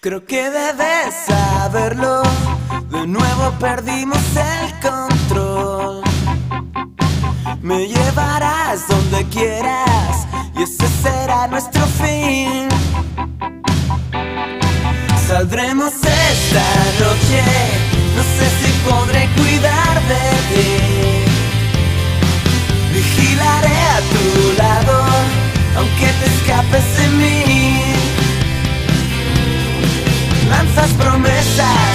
Creo que debes saberlo. De nuevo perdimos el control. Me llevarás donde quieras y ese será nuestro fin. Saldremos esta noche, no sé si podré cuidar Lanzas promesas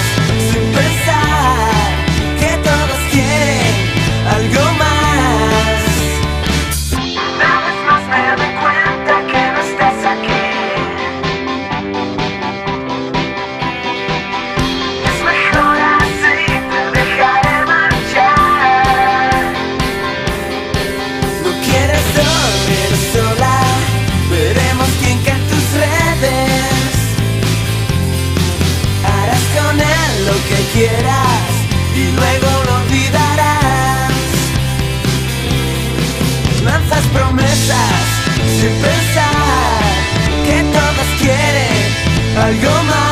lo que quieras y luego lo olvidarás. Lanzas promesas sin pensar que todos quieren algo más.